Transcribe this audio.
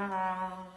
Ah!